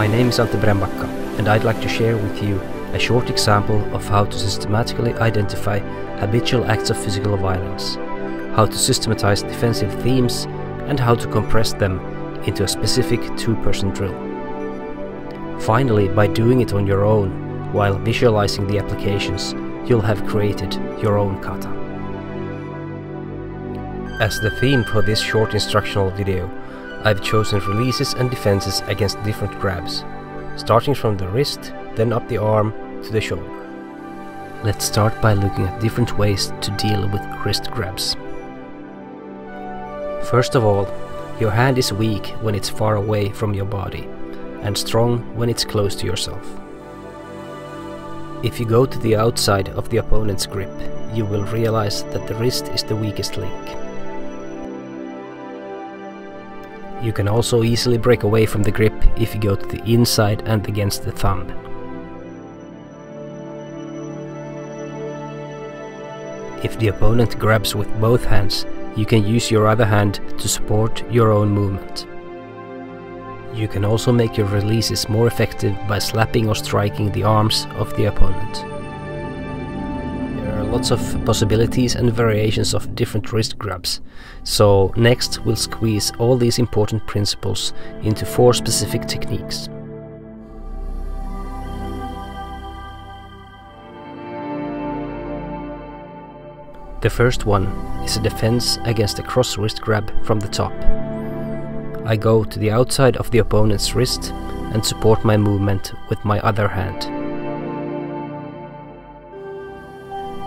My name is Ante Brännbacka and I'd like to share with you a short example of how to systematically identify habitual acts of physical violence, how to systematize defensive themes, and how to compress them into a specific two-person drill. Finally, by doing it on your own, while visualizing the applications, you'll have created your own kata. As the theme for this short instructional video, I've chosen releases and defenses against different grabs, starting from the wrist, then up the arm to the shoulder. Let's start by looking at different ways to deal with wrist grabs. First of all, your hand is weak when it's far away from your body, and strong when it's close to yourself. If you go to the outside of the opponent's grip, you will realize that the wrist is the weakest link. You can also easily break away from the grip if you go to the inside and against the thumb. If the opponent grabs with both hands, you can use your other hand to support your own movement. You can also make your releases more effective by slapping or striking the arms of the opponent lots of possibilities and variations of different wrist grabs. So next we'll squeeze all these important principles into four specific techniques. The first one is a defense against a cross wrist grab from the top. I go to the outside of the opponent's wrist and support my movement with my other hand.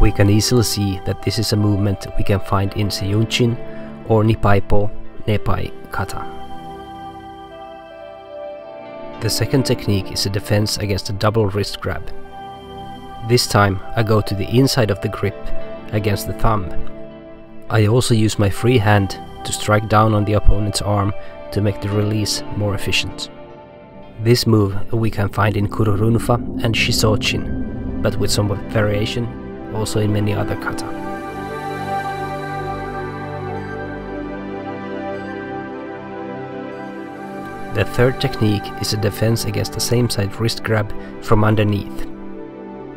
We can easily see that this is a movement we can find in Seiunchin or Nipaipo Nepai Kata. The second technique is a defense against a double wrist grab. This time I go to the inside of the grip against the thumb. I also use my free hand to strike down on the opponent's arm to make the release more efficient. This move we can find in Kururunfa and Shisochin, but with some variation also in many other kata. The third technique is a defense against the same side wrist grab from underneath.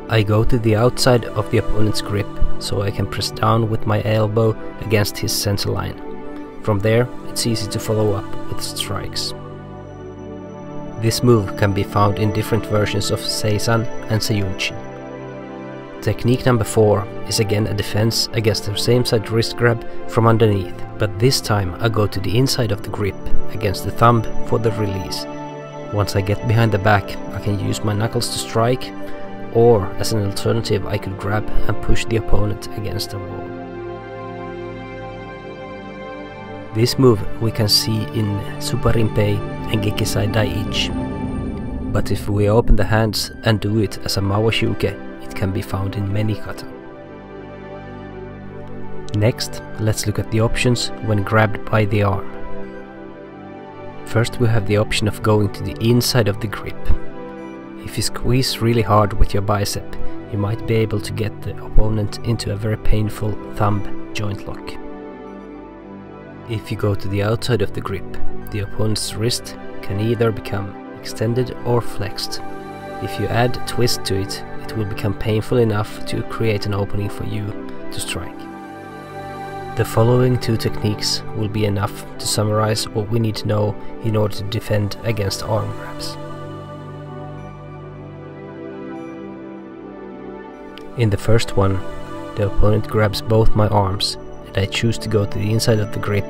I go to the outside of the opponent's grip so I can press down with my elbow against his center line. From there, it's easy to follow up with strikes. This move can be found in different versions of Seisan and Seiunchin. Technique number 4 is again a defense against the same side wrist grab from underneath, but this time I go to the inside of the grip against the thumb for the release. Once I get behind the back I can use my knuckles to strike, or as an alternative I could grab and push the opponent against the wall. This move we can see in Suparimpei and Gekisai Daiichi. But if we open the hands and do it as a Mawashuke, can be found in many kata. Next, let's look at the options when grabbed by the arm. First we have the option of going to the inside of the grip. If you squeeze really hard with your bicep, you might be able to get the opponent into a very painful thumb joint lock. If you go to the outside of the grip, the opponent's wrist can either become extended or flexed. If you add twist to it, it will become painful enough to create an opening for you to strike. The following two techniques will be enough to summarize what we need to know in order to defend against arm grabs. In the first one, the opponent grabs both my arms and I choose to go to the inside of the grip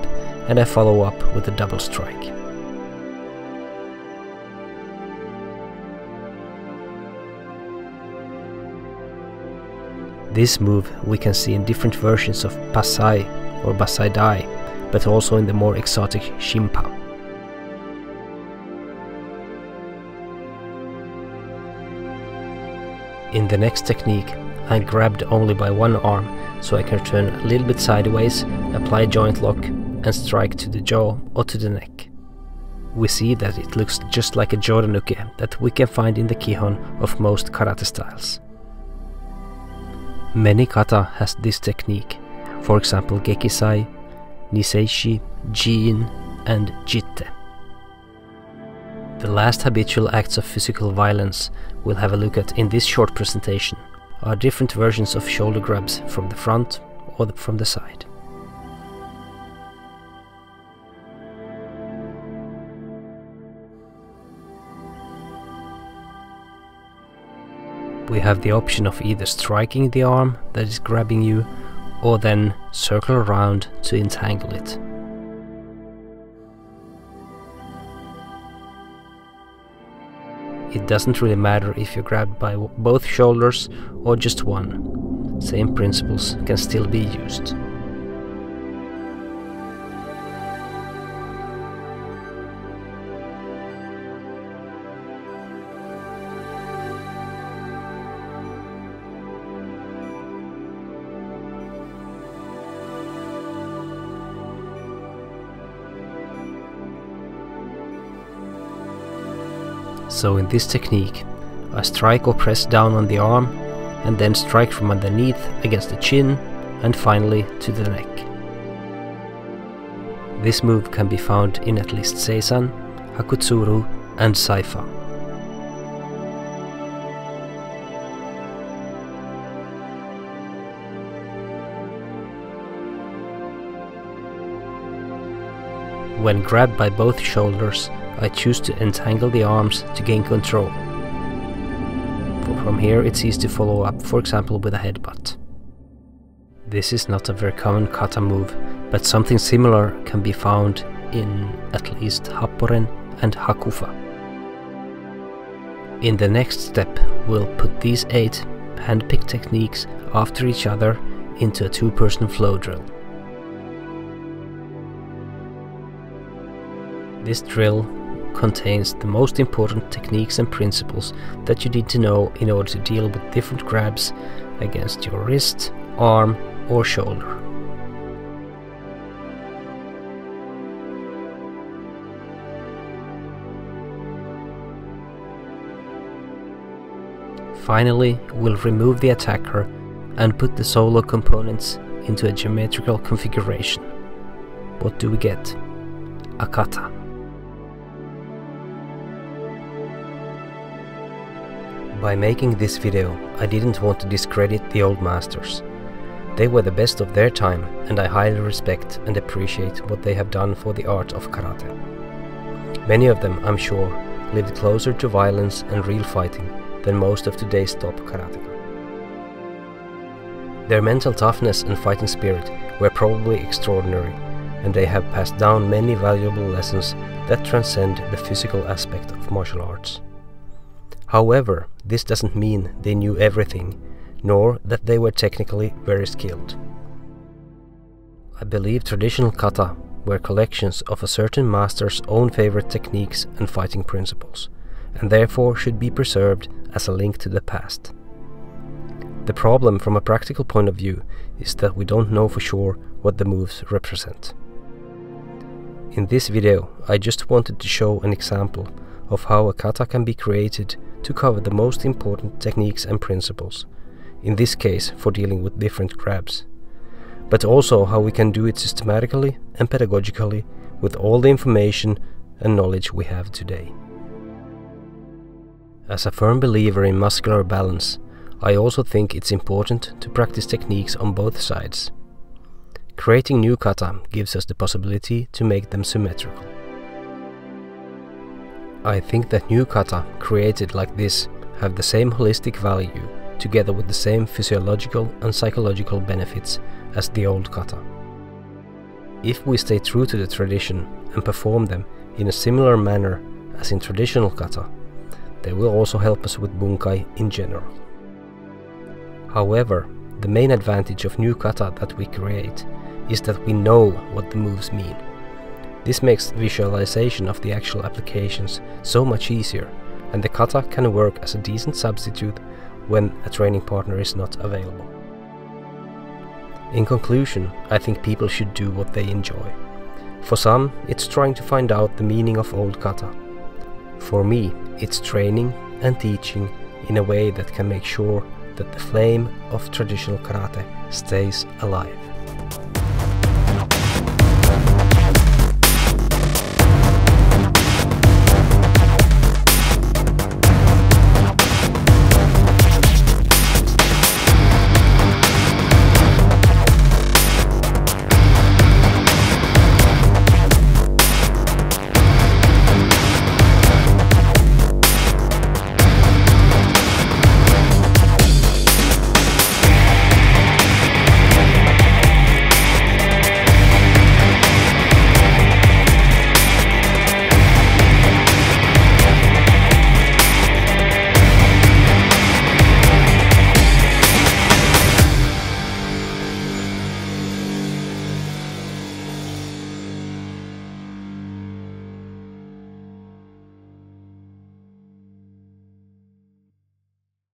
and I follow up with a double strike. This move we can see in different versions of Pasai or Basai Dai, but also in the more exotic Shimpa. In the next technique, I grabbed only by one arm, so I can turn a little bit sideways, apply joint lock, and strike to the jaw or to the neck. We see that it looks just like a Joranuke that we can find in the Kihon of most karate styles. Many kata has this technique, for example Gekisai, Niseishi, Jin and Jitte. The last habitual acts of physical violence we'll have a look at in this short presentation are different versions of shoulder grabs from the front or from the side. We have the option of either striking the arm that is grabbing you or then circle around to entangle it. It doesn't really matter if you're grabbed by both shoulders or just one. Same principles can still be used. So in this technique, I strike or press down on the arm and then strike from underneath against the chin and finally to the neck. This move can be found in at least Seisan, Hakutsuru and Saifa. When grabbed by both shoulders, I choose to entangle the arms to gain control. From here it's easy to follow up, for example with a headbutt. This is not a very common kata move, but something similar can be found in at least Happoren and Hakufa. In the next step, we'll put these eight handpicked techniques after each other into a two-person flow drill. This drill contains the most important techniques and principles that you need to know in order to deal with different grabs against your wrist, arm or shoulder. Finally, we'll remove the attacker and put the solo components into a geometrical configuration. What do we get? A kata. By making this video, I didn't want to discredit the old masters. They were the best of their time and I highly respect and appreciate what they have done for the art of karate. Many of them, I'm sure, lived closer to violence and real fighting than most of today's top karateka. Their mental toughness and fighting spirit were probably extraordinary, and they have passed down many valuable lessons that transcend the physical aspect of martial arts. However, this doesn't mean they knew everything, nor that they were technically very skilled. I believe traditional kata were collections of a certain master's own favorite techniques and fighting principles, and therefore should be preserved as a link to the past. The problem from a practical point of view is that we don't know for sure what the moves represent. In this video I just wanted to show an example of how a kata can be created to cover the most important techniques and principles, in this case for dealing with different crabs, but also how we can do it systematically and pedagogically with all the information and knowledge we have today. As a firm believer in muscular balance, I also think it's important to practice techniques on both sides. Creating new kata gives us the possibility to make them symmetrical. I think that new kata created like this have the same holistic value together with the same physiological and psychological benefits as the old kata. If we stay true to the tradition and perform them in a similar manner as in traditional kata, they will also help us with bunkai in general. However, the main advantage of new kata that we create is that we know what the moves mean. This makes visualization of the actual applications so much easier, and the kata can work as a decent substitute when a training partner is not available. In conclusion, I think people should do what they enjoy. For some, it's trying to find out the meaning of old kata. For me, it's training and teaching in a way that can make sure that the flame of traditional karate stays alive.